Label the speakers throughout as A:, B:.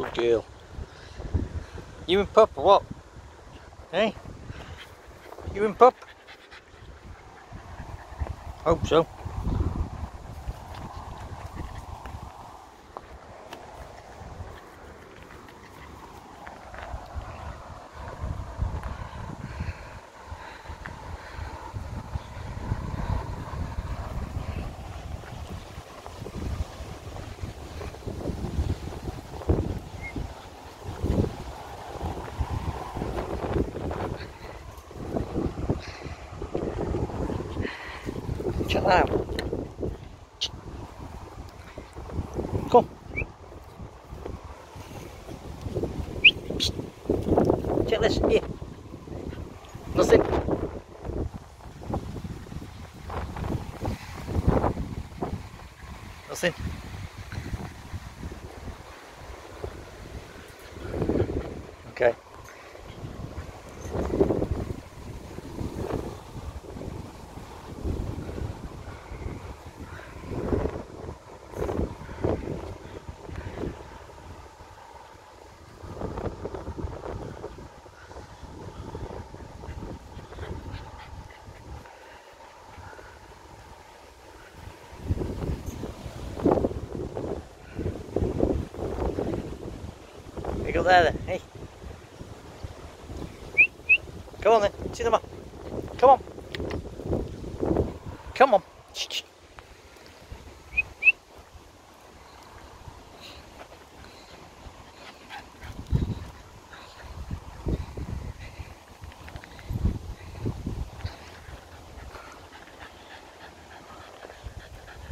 A: Good girl. You and Pup or what? Hey? You and Pup? Hope so. ce l'ha com ce l'ha e non sei. Não sei. Okay There then. Hey. Come on then. See them up. Come on. Come on.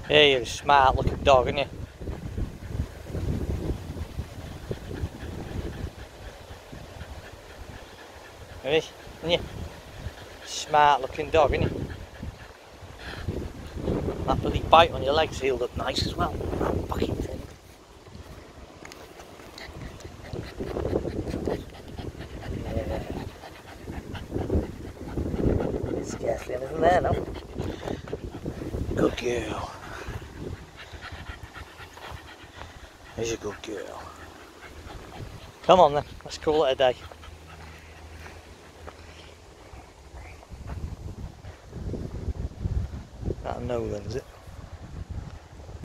A: Yeah, you're a smart looking dog, aren't you? Ready? Yeah. Smart looking dog, isn't he? That bloody bite on your legs healed up nice as well. That fucking thing. Yeah. Scarcely anything there now. Good girl. He's a good girl. Come on then, let's call it a day. Out of Nolan, is it?